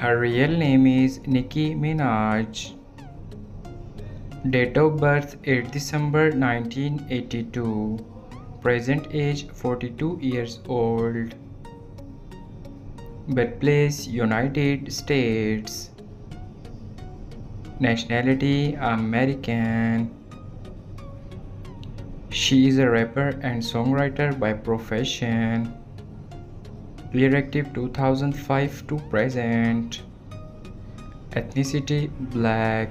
Her real name is Nicki Minaj. Date of birth 8 December 1982. Present age 42 years old. Birthplace United States. Nationality American. She is a rapper and songwriter by profession. Year active 2005 to present. Ethnicity Black.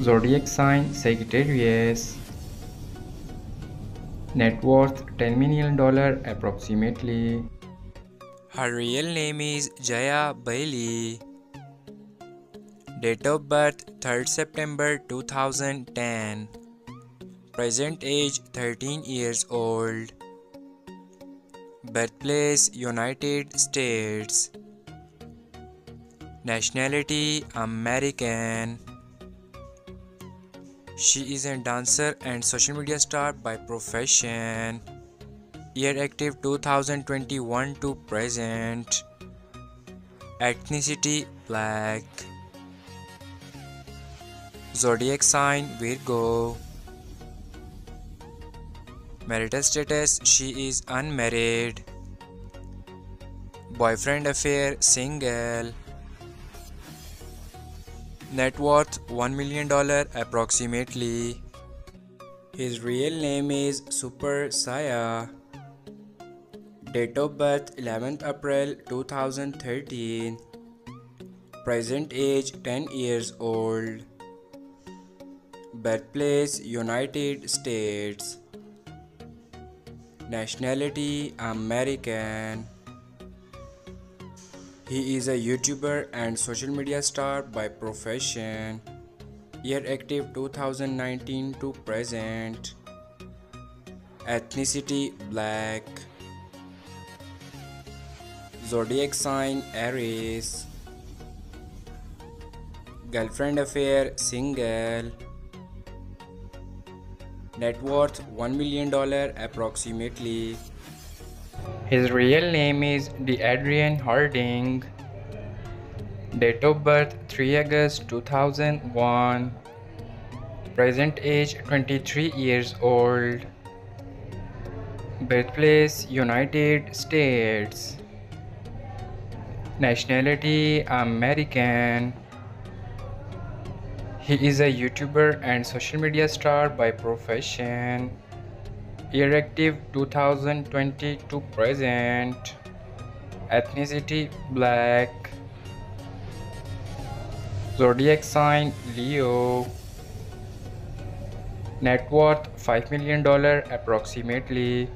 Zodiac sign Sagittarius. Net worth $10 million approximately. Her real name is Jayah Bailey. Date of birth 3rd September 2010. Present age 13 years old. Birthplace United States. Nationality American. She is a dancer and social media star by profession. Year active 2021 to present. Ethnicity Black. Zodiac sign Virgo. Marital status She is unmarried. Boyfriend affair Single. Net worth $1 million approximately. His real name is Super Siah. Date of birth 11th April 2013. Present age 10 years old. Birthplace United States. Nationality American. He is a YouTuber and social media star by profession. Year active 2019 to present. Ethnicity Black. Zodiac sign Aries. Girlfriend affair Single. Net worth $1 million approximately. His real name is D'Aydrian Harding. Date of birth 3 August 2001. Present age 23 years old. Birthplace United States. Nationality American. He is a YouTuber and social media star by profession. Year active 2020 to present. Ethnicity Black. Zodiac sign Leo. Net worth $5 million approximately.